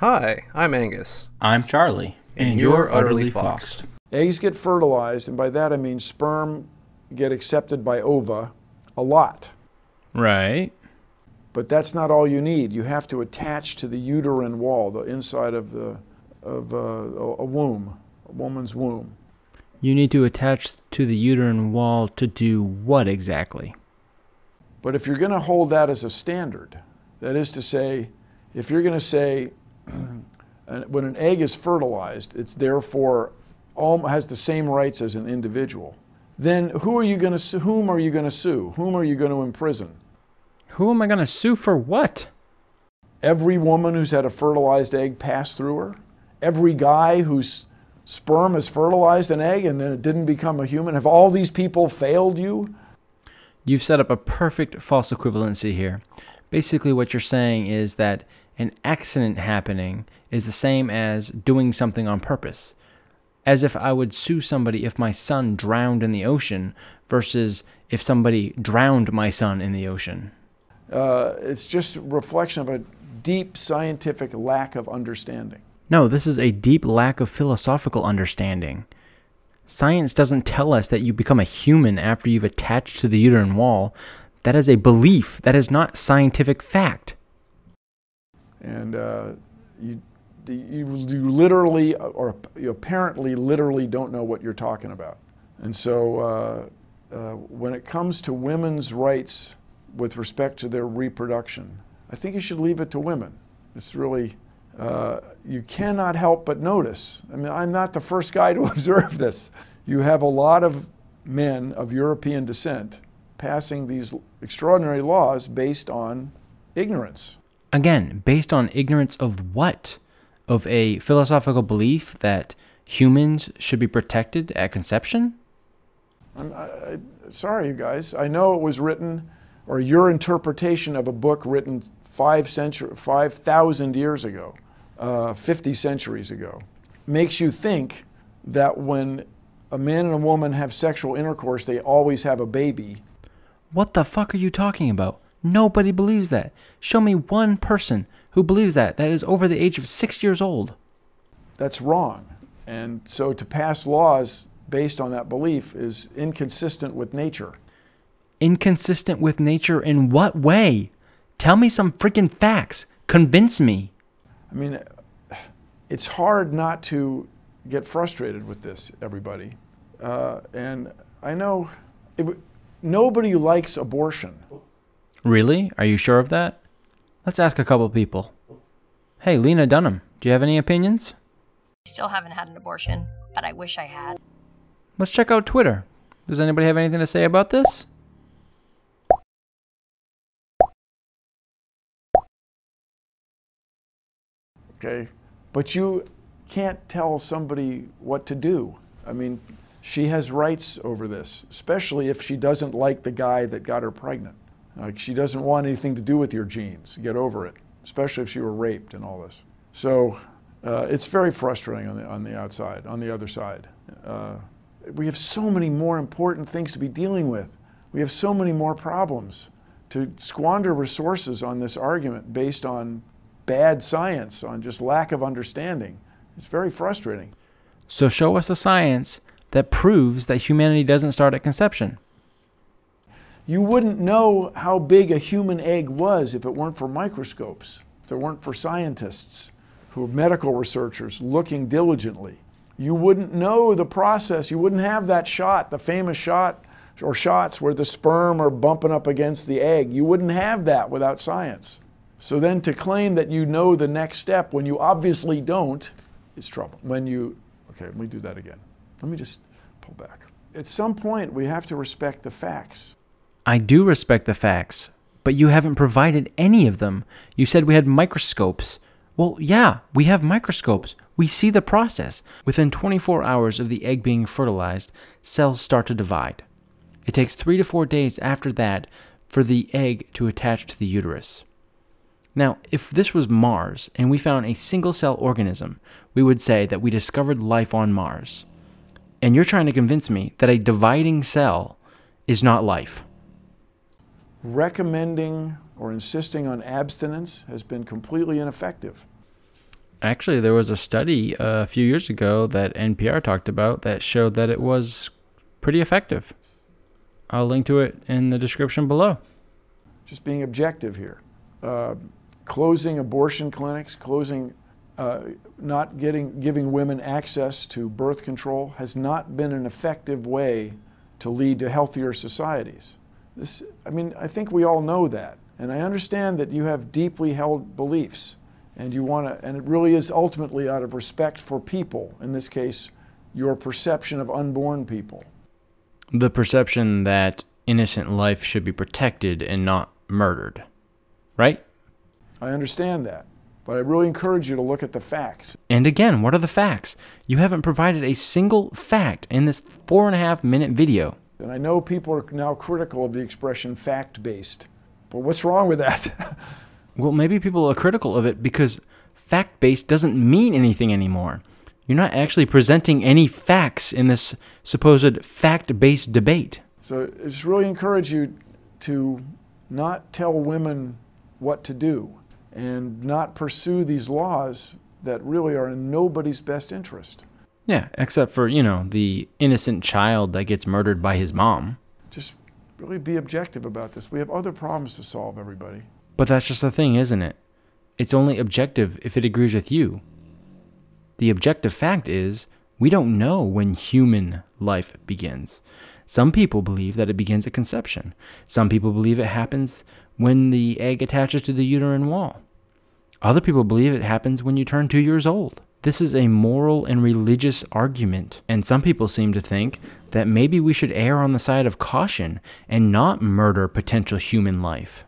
Hi, I'm Angus. I'm Charlie. And you're Udderly Foxed. Eggs get fertilized, and by that I mean sperm get accepted by ova a lot. Right. But that's not all you need. You have to attach to the uterine wall, the inside of the of uh, a womb, a woman's womb. You need to attach to the uterine wall to do what exactly? But if you're going to hold that as a standard, that is to say, if you're going to say when an egg is fertilized, it's therefore all, has the same rights as an individual. Then who are you going to? Whom are you going to sue? Whom are you going to imprison? Who am I going to sue for what? Every woman who's had a fertilized egg pass through her. Every guy whose sperm has fertilized an egg and then it didn't become a human. Have all these people failed you? You've set up a perfect false equivalency here. Basically, what you're saying is that an accident happening is the same as doing something on purpose. As if I would sue somebody if my son drowned in the ocean versus if somebody drowned my son in the ocean. Uh, it's just a reflection of a deep scientific lack of understanding. No, this is a deep lack of philosophical understanding. Science doesn't tell us that you become a human after you've attached to the uterine wall. That is a belief. That is not scientific fact. And uh, you, you, literally, or you apparently literally don't know what you're talking about. And so uh, uh, when it comes to women's rights with respect to their reproduction. I think you should leave it to women. It's really, uh, you cannot help but notice. I mean, I'm not the first guy to observe this. You have a lot of men of European descent passing these extraordinary laws based on ignorance. Again, based on ignorance of what? Of a philosophical belief that humans should be protected at conception? I'm I, I, sorry, you guys. I know it was written or your interpretation of a book written five century, 5,000 years ago, uh, 50 centuries ago, makes you think that when a man and a woman have sexual intercourse, they always have a baby. What the fuck are you talking about? Nobody believes that. Show me one person who believes that, that is over the age of six years old. That's wrong. And so to pass laws based on that belief is inconsistent with nature. Inconsistent with nature in what way? Tell me some freaking facts. Convince me. I mean, it's hard not to get frustrated with this, everybody. Uh, and I know it, nobody likes abortion. Really? Are you sure of that? Let's ask a couple people. Hey, Lena Dunham, do you have any opinions? I still haven't had an abortion, but I wish I had. Let's check out Twitter. Does anybody have anything to say about this? okay? But you can't tell somebody what to do. I mean, she has rights over this, especially if she doesn't like the guy that got her pregnant. Like, she doesn't want anything to do with your genes. Get over it, especially if she were raped and all this. So uh, it's very frustrating on the, on the outside, on the other side. Uh, we have so many more important things to be dealing with. We have so many more problems. To squander resources on this argument based on bad science, on just lack of understanding. It's very frustrating. So show us the science that proves that humanity doesn't start at conception. You wouldn't know how big a human egg was if it weren't for microscopes, if it weren't for scientists who are medical researchers looking diligently. You wouldn't know the process. You wouldn't have that shot, the famous shot or shots where the sperm are bumping up against the egg. You wouldn't have that without science. So then to claim that you know the next step when you obviously don't is trouble. When you, okay, let me do that again. Let me just pull back. At some point, we have to respect the facts. I do respect the facts, but you haven't provided any of them. You said we had microscopes. Well, yeah, we have microscopes. We see the process. Within 24 hours of the egg being fertilized, cells start to divide. It takes three to four days after that for the egg to attach to the uterus. Now, if this was Mars and we found a single cell organism, we would say that we discovered life on Mars. And you're trying to convince me that a dividing cell is not life. Recommending or insisting on abstinence has been completely ineffective. Actually, there was a study a few years ago that NPR talked about that showed that it was pretty effective. I'll link to it in the description below. Just being objective here. Uh, closing abortion clinics, closing, uh, not getting, giving women access to birth control has not been an effective way to lead to healthier societies. This, I mean, I think we all know that. And I understand that you have deeply held beliefs and you want to, and it really is ultimately out of respect for people, in this case, your perception of unborn people. The perception that innocent life should be protected and not murdered. Right? I understand that. But I really encourage you to look at the facts. And again, what are the facts? You haven't provided a single fact in this four and a half minute video. And I know people are now critical of the expression fact based. But what's wrong with that? well, maybe people are critical of it because fact based doesn't mean anything anymore. You're not actually presenting any facts in this supposed fact based debate. So I just really encourage you to not tell women what to do and not pursue these laws that really are in nobody's best interest. Yeah, except for, you know, the innocent child that gets murdered by his mom. Just really be objective about this. We have other problems to solve, everybody. But that's just the thing, isn't it? It's only objective if it agrees with you. The objective fact is we don't know when human life begins. Some people believe that it begins at conception. Some people believe it happens when the egg attaches to the uterine wall. Other people believe it happens when you turn two years old. This is a moral and religious argument, and some people seem to think that maybe we should err on the side of caution and not murder potential human life.